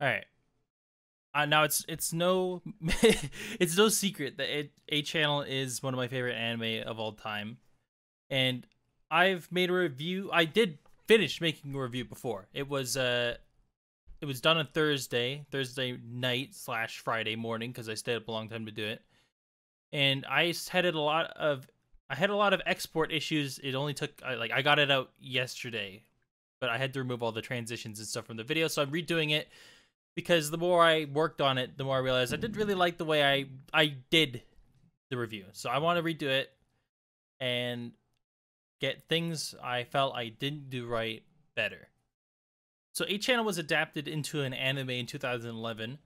All right. Uh, now it's it's no it's no secret that it, A channel is one of my favorite anime of all time, and I've made a review. I did finish making a review before. It was uh, it was done on Thursday, Thursday night slash Friday morning because I stayed up a long time to do it, and I had a lot of I had a lot of export issues. It only took like I got it out yesterday, but I had to remove all the transitions and stuff from the video, so I'm redoing it because the more I worked on it, the more I realized I didn't really like the way I I did the review. So I want to redo it and get things I felt I didn't do right better. So A Channel was adapted into an anime in 2011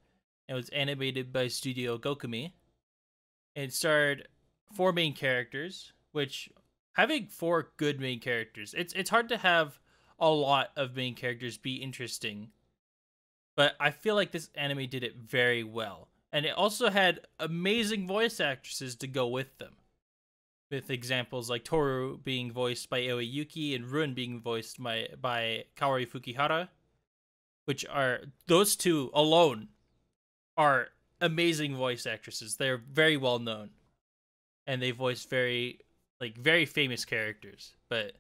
and was animated by Studio Gokumi. It starred four main characters, which having four good main characters, it's it's hard to have a lot of main characters be interesting but I feel like this anime did it very well. And it also had amazing voice actresses to go with them. With examples like Toru being voiced by Aoi Yuki and Run being voiced by, by Kaori Fukuhara, which are, those two alone are amazing voice actresses. They're very well known. And they voice very, like, very famous characters. But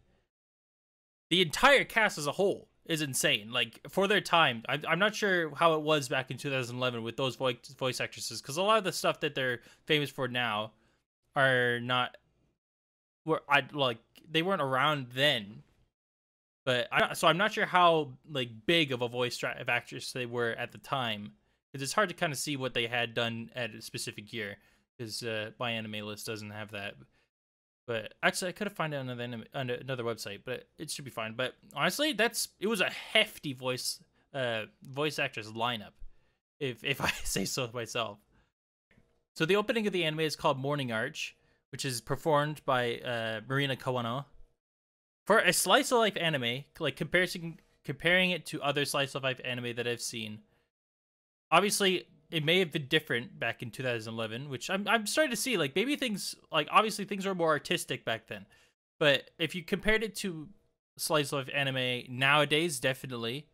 the entire cast as a whole is insane. Like for their time, I, I'm not sure how it was back in 2011 with those voice voice actresses because a lot of the stuff that they're famous for now are not. Were I like they weren't around then, but I so I'm not sure how like big of a voice of actress they were at the time because it's hard to kind of see what they had done at a specific year because uh, MyAnimeList doesn't have that. But actually, I could have found it on another, on another website, but it should be fine. But honestly, that's it was a hefty voice uh voice actress lineup, if if I say so myself. So the opening of the anime is called Morning Arch, which is performed by uh, Marina Kawano. For a slice of life anime, like comparing comparing it to other slice of life anime that I've seen, obviously it may have been different back in 2011, which I'm I'm starting to see. Like maybe things like obviously things were more artistic back then, but if you compared it to slice of anime nowadays, definitely,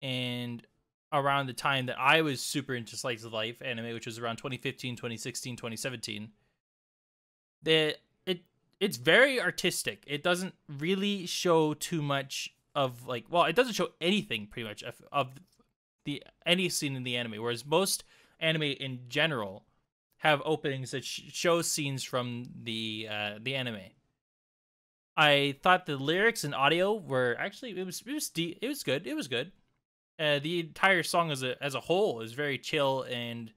and around the time that I was super into slice of life anime, which was around 2015, 2016, 2017, that it it's very artistic. It doesn't really show too much of like well, it doesn't show anything pretty much of, of the any scene in the anime, whereas most anime in general have openings that sh- show scenes from the uh, the anime. I thought the lyrics and audio were actually it was it was de- it was good it was good. Uh, the entire song as a as a whole is very chill and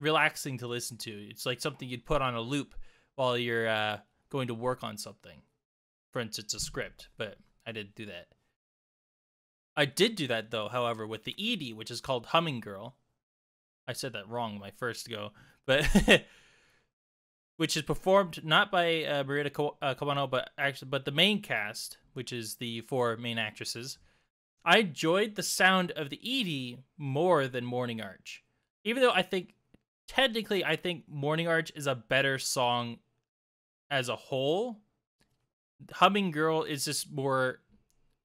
relaxing to listen to. It's like something you'd put on a loop while you're uh, going to work on something. For instance, a script, but I didn't do that. I did do that though, however, with the ED, which is called Humming Girl. I said that wrong my first go, but which is performed not by uh, Marita uh, Kawano, but actually, but the main cast, which is the four main actresses. I enjoyed the sound of the ED more than Morning Arch, even though I think technically I think Morning Arch is a better song as a whole. Humming Girl is just more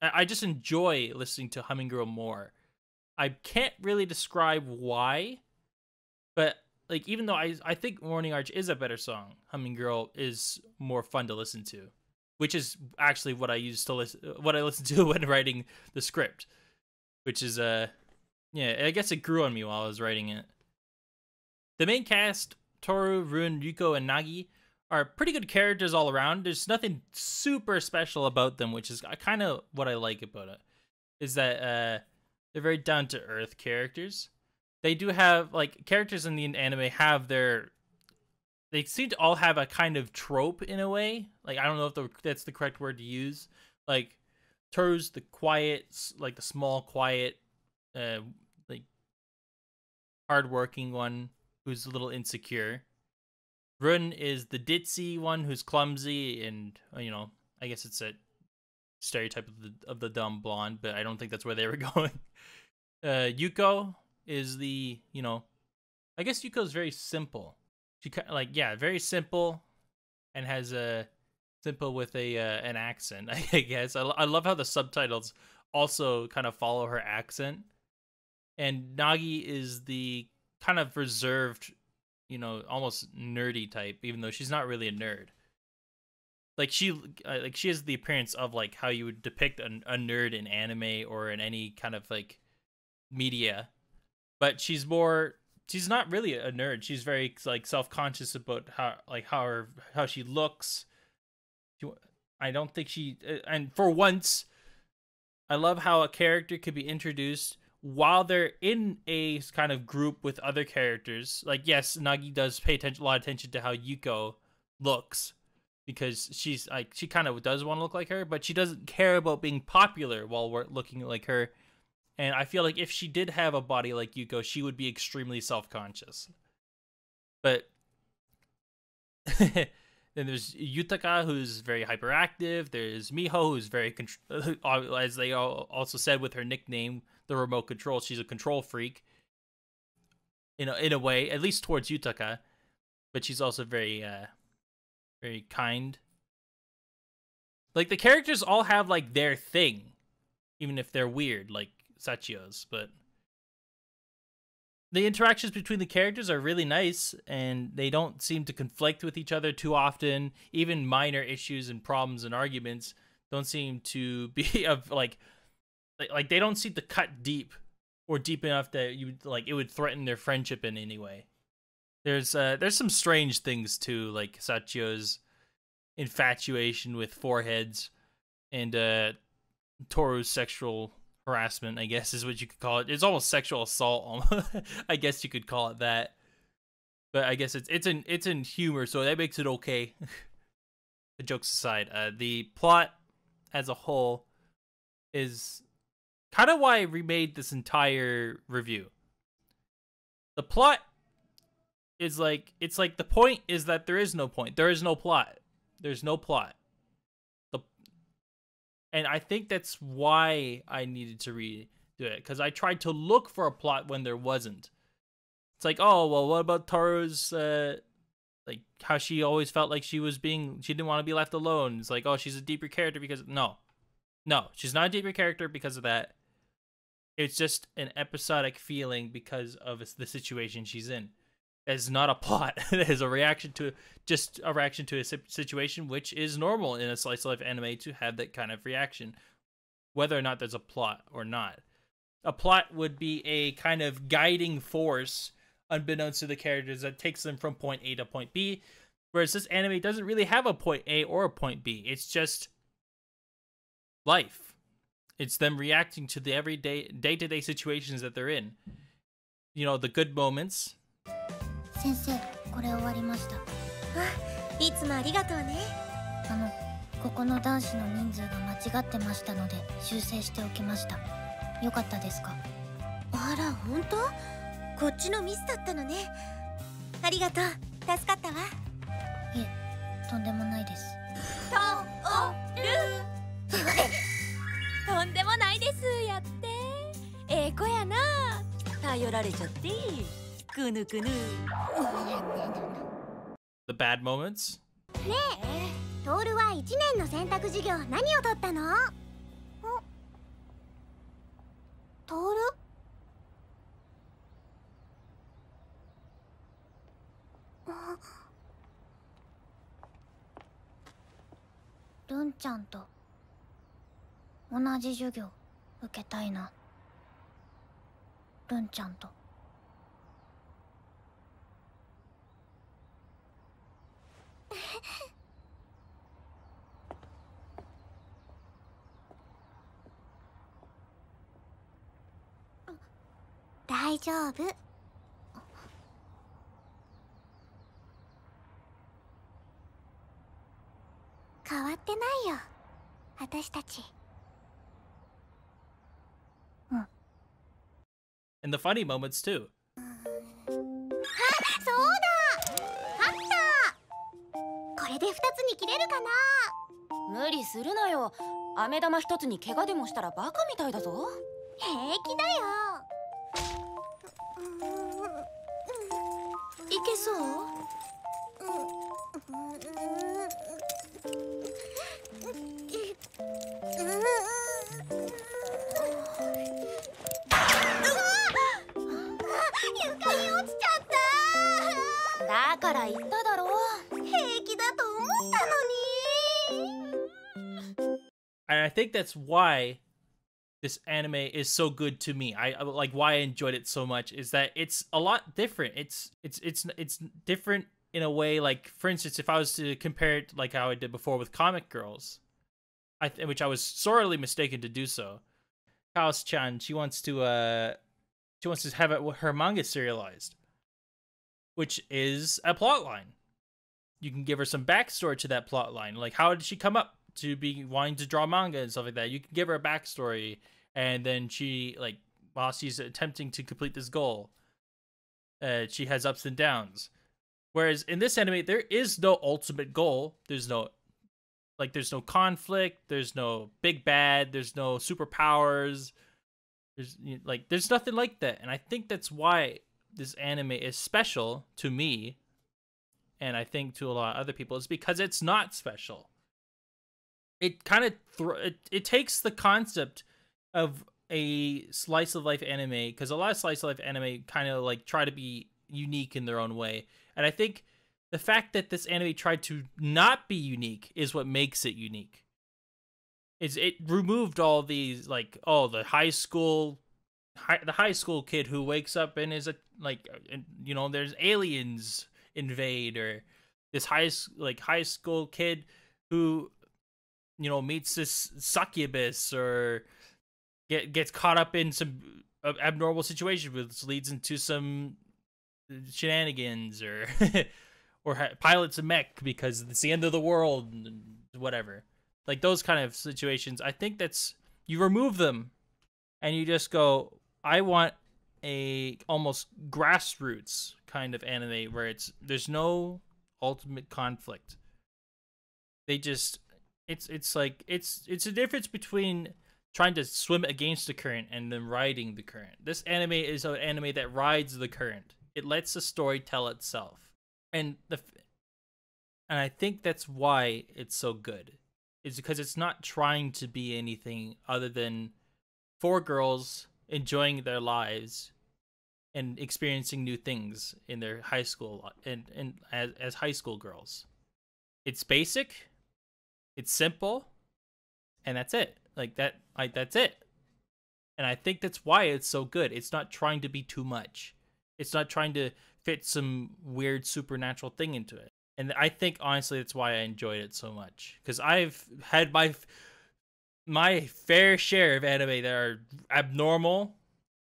I just enjoy listening to Humming Girl more. I can't really describe why, but like even though I I think Morning Arch is a better song, Humming Girl is more fun to listen to, which is actually what I used to listen what I listen to when writing the script, which is uh yeah I guess it grew on me while I was writing it. The main cast Toru, Run, Yuko, and Nagi are pretty good characters all around. There's nothing super special about them, which is kind of what I like about it. Is that uh, they're very down to earth characters. They do have like characters in the anime have their. They seem to all have a kind of trope in a way. Like I don't know if the, that's the correct word to use. Like Toru's the quiet, like the small, quiet, uh, like hardworking one who's a little insecure Run is the ditzy one who's clumsy and uh, you know, I guess it's a stereotype of the of the dumb blonde, but I don't think that's where they were going. Uh, Yuko is the you know, I guess Yuko is very simple. She like yeah, very simple, and has a simple with a uh, an accent. I guess I I love how the subtitles also kind of follow her accent. and Nagi is the kind of reserved, you know, almost nerdy type, even though she's not really a nerd. Like she, uh, like she has the appearance of like how you would depict a, a nerd in anime or in any kind of like media, but she's more. She's not really a nerd. She's very like self conscious about how like how her how she looks. I don't think she uh, and for once, I love how a character could be introduced while they're in a kind of group with other characters, like yes, Nagi does pay attention, a lot of attention to how Yuko looks because she's like she kind of does want to look like her, but she doesn't care about being popular while we're looking like her. And I feel like if she did have a body like Yuko, she would be extremely self-conscious. But then there's Yutaka, who's very hyperactive. There's Miho, who's very, as they also said with her nickname, the remote control. She's a control freak. In a, in a way, at least towards Yutaka, but she's also very uh very kind. Like the characters all have like their thing, even if they're weird, like Sachio's, but the interactions between the characters are really nice and they don't seem to conflict with each other too often. Even minor issues and problems and arguments don't seem to be of like like, they don't seem to cut deep or deep enough that you like it would threaten their friendship in any way. There's uh there's some strange things too, like Sachio's infatuation with foreheads and uh Toru's sexual harassment, I guess is what you could call it. It's almost sexual assault I guess you could call it that. But I guess it's it's in it's in humor, so that makes it okay. the jokes aside, uh the plot as a whole is of why I remade this entire review. The plot is like it's like the point is that there is no point. There is no plot. There's no plot. The and I think that's why I needed to redo it because I tried to look for a plot when there wasn't. It's like, oh well, what about Taro's? uh, like how she always felt like she was being she didn't want to be left alone. It's like, oh, she's a deeper character because no, no, she's not a deeper character because of that it's just an episodic feeling because of the situation she's in. It's not a plot. it is a reaction to just a reaction to a situation, which is normal in a slice of life anime to have that kind of reaction, whether or not there's a plot or not. A plot would be a kind of guiding force, unbeknownst to the characters, that takes them from point A to point B. Whereas this anime doesn't really have a point A or a point B. It's just life it's them reacting to the everyday day-to-day situations that they're in. You know, the good moments. 先生、これ終わりました。あ、いつもありがとうね。あの、ここの男子の人数が間違ってましたので修正しておきました。よかったですか？あら、本当？こっちのミスだったのね。ありがとう。助かったわ。いえ、とんでもないです。とおる とんでもないですやって。ええ子やな。頼られちゃってくぬくぬ。The bad moments? ねえ。トールは1年の選択授業何を取ったの？トール？ルンちゃんと同じ授業受けたいな。ルンちゃんと。大丈夫。変わってないよ。私たち。And the funny moments too. これで2つに切れるかな？無理するなよ。飴玉一つに怪我でもしたらバカみたいだぞ。平気だよ。いけそう？Think that's why this anime is so good to me. I like why I enjoyed it so much is that it's a lot different. It's it's it's it's different in a way like for instance if I was to compare it like how I did before with Comic Girls, I th- which I was sorely mistaken to do so. Kaos Chan, she wants to uh she wants to have it, her manga serialized, which is a plot line. You can give her some backstory to that plot line, like how did she come up to be wanting to draw manga and stuff like that. You can give her a backstory, and then she like while she's attempting to complete this goal, uh, she has ups and downs. Whereas in this anime, there is no ultimate goal. There's no like there's no conflict. There's no big bad. There's no superpowers. There's like there's nothing like that, and I think that's why this anime is special to me, and I think to a lot of other people is because it's not special it kind of th- it, it takes the concept of a slice of life anime because a lot of slice of life anime kind of like try to be unique in their own way. And i think the fact that this anime tried to not be unique is what makes it unique. Is it removed all these like oh the high school high, the high school kid who wakes up and is a like you know there's aliens invade or this high like high school kid who you know meets this succubus or get gets caught up in some abnormal situation which leads into some shenanigans or or pilots a mech because it's the end of the world and whatever. Like those kind of situations i think that's you remove them and you just go i want a almost grassroots kind of anime where it's there's no ultimate conflict. They just it's it's like it's it's a difference between trying to swim against the current and then riding the current. This anime is an anime that rides the current. It lets the story tell itself, and the and I think that's why it's so good. Is because it's not trying to be anything other than four girls enjoying their lives and experiencing new things in their high school and and as as high school girls. It's basic it's simple, and that's it. Like that. That's it. And I think that's why it's so good. It's not trying to be too much. It's not trying to fit some weird supernatural thing into it. And I think honestly that's why I enjoyed it so much cuz I've had my my fair share of anime that are abnormal,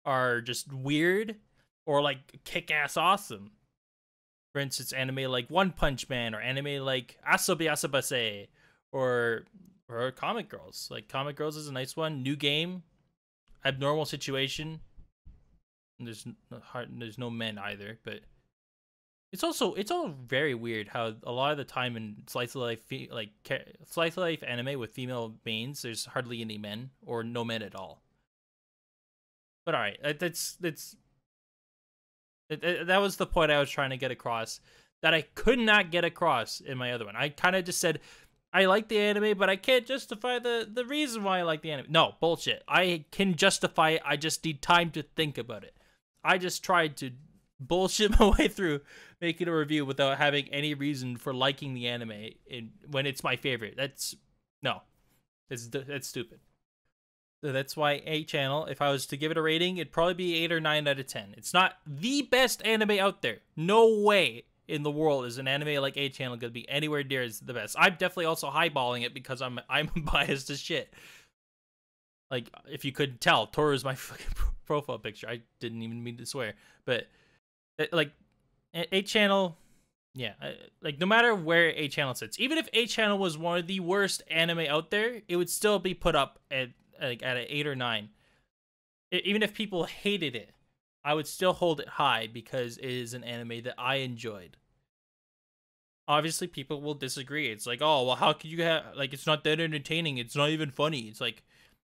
are just weird or like kick-ass awesome. For instance, anime like One Punch Man or anime like Asobi Asobase or or Comic Girls. Like Comic Girls is a nice one. New game, abnormal situation. There's there's no men either, but it's also it's all very weird how a lot of the time in slice of life like slice of life anime with female mains, there's hardly any men or no men at all. But all right, that's that's that was the point I was trying to get across that I could not get across in my other one. I kind of just said I like the anime, but I can't justify the the reason why I like the anime. No, bullshit. I can justify it. I just need time to think about it. I just tried to bullshit my way through making a review without having any reason for liking the anime in, when it's my favorite. That's no. That's that's stupid. So that's why A channel, if I was to give it a rating, it'd probably be 8 or 9 out of 10. It's not the best anime out there. No way in the world is an anime like A channel going to be anywhere near as the best. I'm definitely also highballing it because I'm I'm biased as shit. Like if you could tell, Toru is my fucking profile picture. I didn't even mean to swear, but uh, like A channel, yeah, like no matter where A channel sits, even if A channel was one of the worst anime out there, it would still be put up at like at an eight or nine. Even if people hated it, I would still hold it high because it is an anime that I enjoyed. Obviously, people will disagree. It's like, oh, well, how could you have like it's not that entertaining? It's not even funny. It's like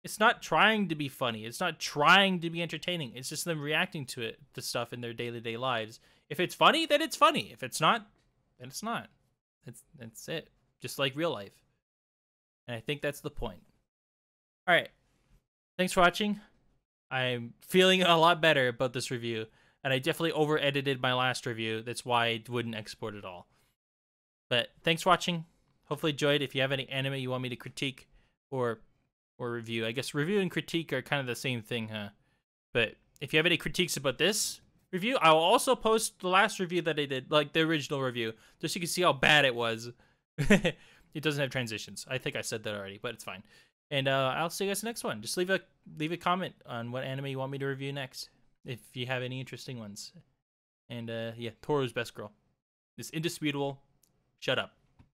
it's not trying to be funny. It's not trying to be entertaining. It's just them reacting to it, the stuff in their to day lives. If it's funny, then it's funny. If it's not, then it's not. That's that's it. Just like real life. And I think that's the point. All right. Thanks for watching. I'm feeling a lot better about this review, and I definitely over edited my last review. That's why I wouldn't export it all. But thanks for watching. Hopefully enjoyed. If you have any anime you want me to critique or or review. I guess review and critique are kind of the same thing, huh? But if you have any critiques about this review, I will also post the last review that I did, like the original review, just so you can see how bad it was. it doesn't have transitions. I think I said that already, but it's fine. And uh, I'll see you guys next one. Just leave a leave a comment on what anime you want me to review next, if you have any interesting ones. And uh, yeah, Toru's best girl. It's indisputable. Shut up.